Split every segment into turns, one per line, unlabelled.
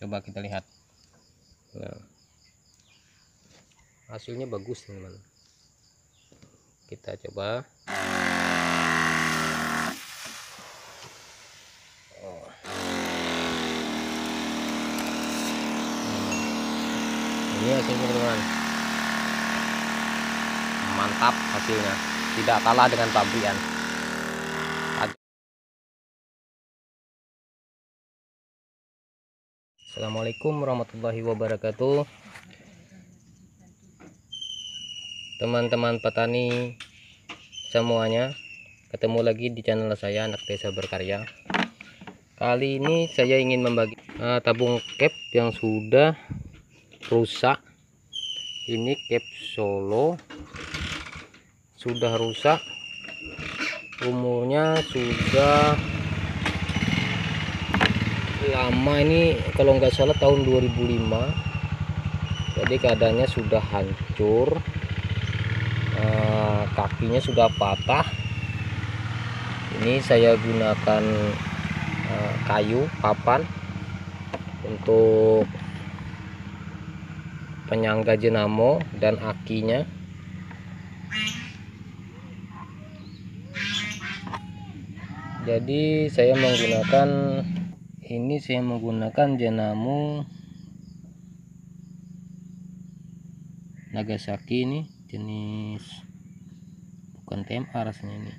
coba kita lihat. Nah, hasilnya bagus teman kita coba. Oh. Ini hasilnya teman mantap hasilnya. Tidak kalah dengan pabrikan Assalamualaikum warahmatullahi wabarakatuh. Teman-teman petani semuanya ketemu lagi di channel saya anak desa berkarya. Kali ini saya ingin membagi uh, tabung cap yang sudah rusak. Ini cap solo. Sudah rusak. Umurnya sudah lama ini kalau nggak salah tahun 2005 jadi keadaannya sudah hancur. Eh, kakinya sudah patah. Ini saya gunakan eh, kayu papan untuk penyangga jenamo dan akinya. Jadi saya menggunakan ini saya menggunakan jenamo Nagasaki ini jenis bukan TMA rasanya ini.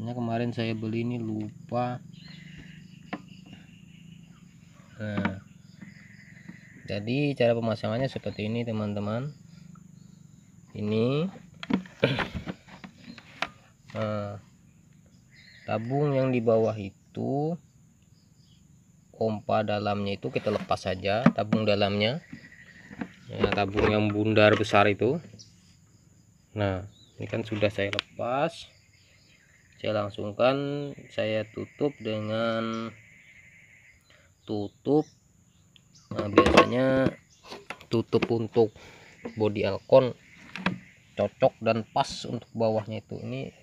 Ini kemarin saya beli ini lupa. Nah jadi cara pemasangannya seperti ini teman-teman. Ini nah, tabung yang di bawah itu pompa dalamnya itu kita lepas saja tabung dalamnya. Ya, tabung yang bundar besar itu. Nah ini kan sudah saya lepas. Saya langsungkan saya tutup dengan tutup. Nah biasanya tutup untuk body alkon cocok dan pas untuk bawahnya itu. Ini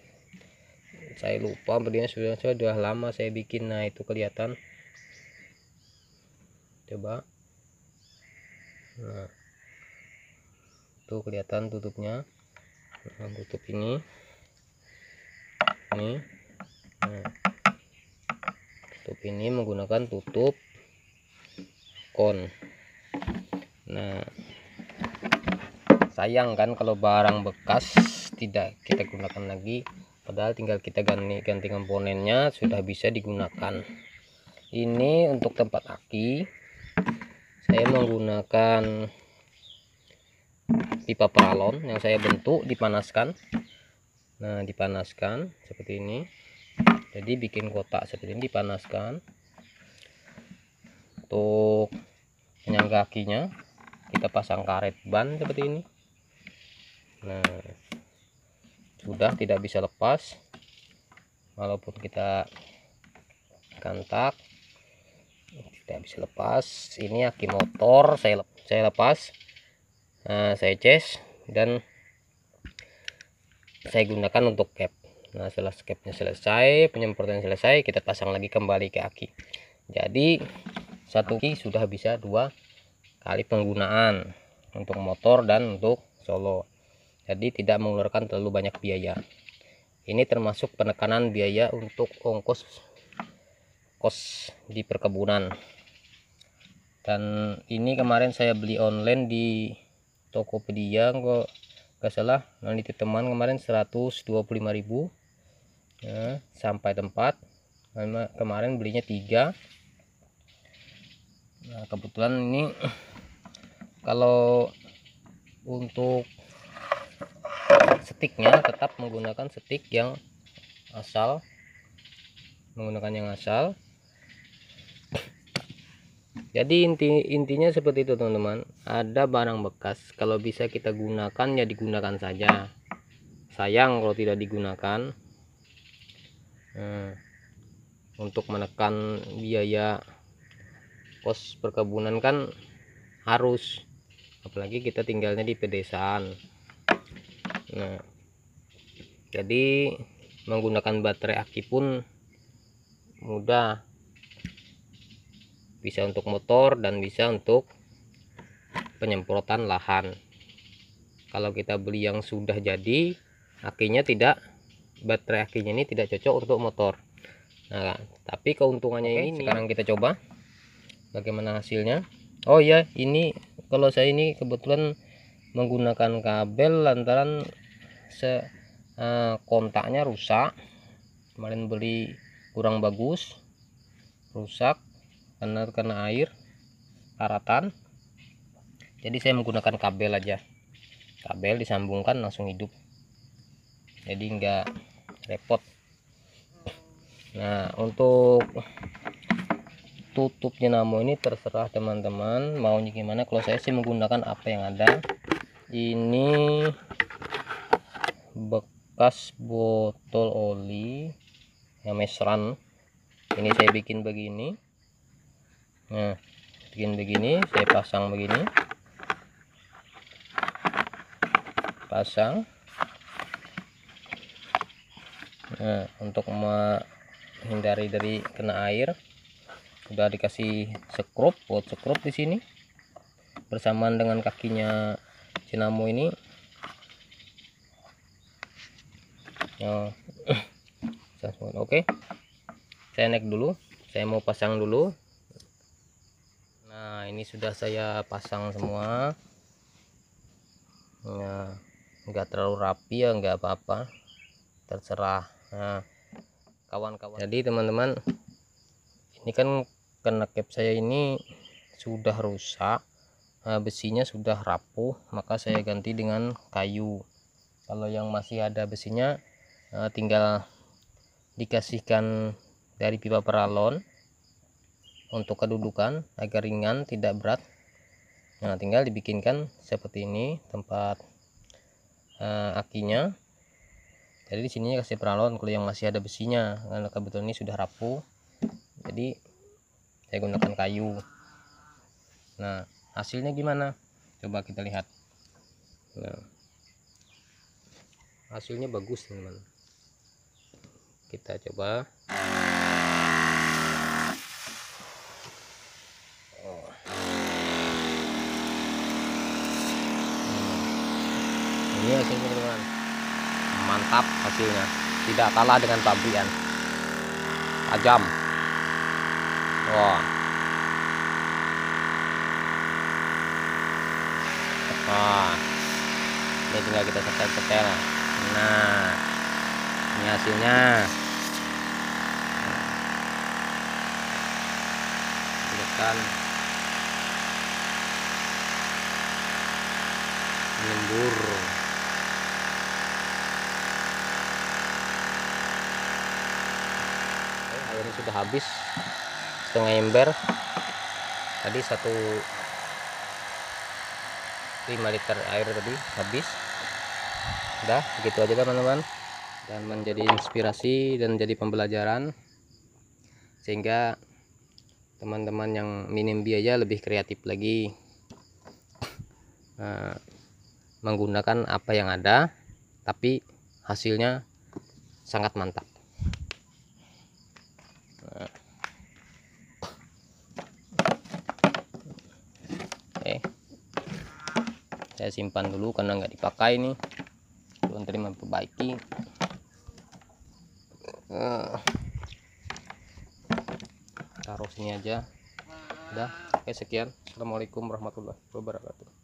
saya lupa belinya sudah sudah lama saya bikin. Nah itu kelihatan coba. Nah. Tuh kelihatan tutupnya. Nah, tutup ini. Ini. Nah, tutup ini menggunakan tutup kon. Nah. Sayang kan kalau barang bekas tidak kita gunakan lagi padahal tinggal kita ganti ganti komponennya sudah bisa digunakan. Ini untuk tempat aki saya menggunakan pipa paralon yang saya bentuk dipanaskan. Nah dipanaskan seperti ini. Jadi bikin kotak seperti ini dipanaskan. Untuk penyangga kakinya kita pasang karet ban seperti ini. Nah sudah tidak bisa lepas. Walaupun kita kantak tidak bisa lepas ini aki motor saya saya lepas. Nah, saya cas dan saya gunakan untuk cap. Nah setelah capnya selesai penyemprotan selesai kita pasang lagi kembali ke aki. Jadi satu ki sudah bisa dua kali penggunaan untuk motor dan untuk solo. Jadi tidak mengeluarkan terlalu banyak biaya. Ini termasuk penekanan biaya untuk ongkos kos di perkebunan dan ini kemarin saya beli online di Tokopedia kok gak salah. Nanti teman kemarin 125.000 ya, sampai tempat. Kemarin belinya tiga. Nah kebetulan ini kalau untuk stiknya tetap menggunakan stik yang asal menggunakan yang asal jadi inti intinya seperti itu teman-teman. Ada barang bekas. Kalau bisa kita gunakan ya digunakan saja. Sayang kalau tidak digunakan. Nah, untuk menekan biaya pos perkebunan kan harus. Apalagi kita tinggalnya di pedesaan. Nah jadi menggunakan baterai aki pun mudah bisa untuk motor dan bisa untuk penyemprotan lahan. Kalau kita beli yang sudah jadi akinya tidak baterai akinya ini tidak cocok untuk motor. Nah tapi keuntungannya Oke, ini. sekarang kita coba. Bagaimana hasilnya? Oh ya ini kalau saya ini kebetulan menggunakan kabel lantaran se uh, kontaknya rusak. Kemarin beli kurang bagus rusak karena kena air karatan jadi saya menggunakan kabel aja. Kabel disambungkan langsung hidup. Jadi enggak repot. Nah untuk tutup dinamo ini terserah teman-teman maunya gimana. Kalau saya sih menggunakan apa yang ada. Ini bekas botol oli yang mesran. Ini saya bikin begini nah bikin begini saya pasang begini. Pasang. Nah untuk menghindari dari kena air sudah dikasih skrup buat skrup di sini. Bersamaan dengan kakinya dinamo ini. Oh. oke. Saya naik dulu. Saya mau pasang dulu. nah ini sudah saya pasang semua. Nah enggak terlalu rapi ya enggak apa-apa. Terserah. Nah kawan-kawan. Jadi teman-teman ini kan karena cap saya ini sudah rusak nah, besinya sudah rapuh maka saya ganti dengan kayu. Kalau yang masih ada besinya nah, tinggal dikasihkan dari pipa peralon untuk kedudukan agar ringan tidak berat. Nah tinggal dibikinkan seperti ini tempat uh, akinya. Jadi di sini kasih peralon kalau yang masih ada besinya. Karena kebetulan ini sudah rapuh. Jadi saya gunakan kayu. Nah hasilnya gimana? Coba kita lihat. Nah, hasilnya bagus teman kita coba oh. hmm. ini hasilnya teman mantap hasilnya. Tidak kalah dengan pabrikan tajam. Wah. Wah. Ini tinggal kita setel-setel nah. Ini hasilnya. Tekan lembur airnya sudah habis. Setengah ember. Tadi satu 5 liter air tadi habis. Udah begitu aja teman-teman. Dan menjadi inspirasi dan jadi pembelajaran. Sehingga teman-teman yang minim biaya lebih kreatif lagi. Nah, menggunakan apa yang ada tapi hasilnya sangat mantap saya simpan dulu karena nggak dipakai nih. Belum terima memperbaiki uh, taruh sini aja. Udah oke sekian. Assalamualaikum warahmatullahi wabarakatuh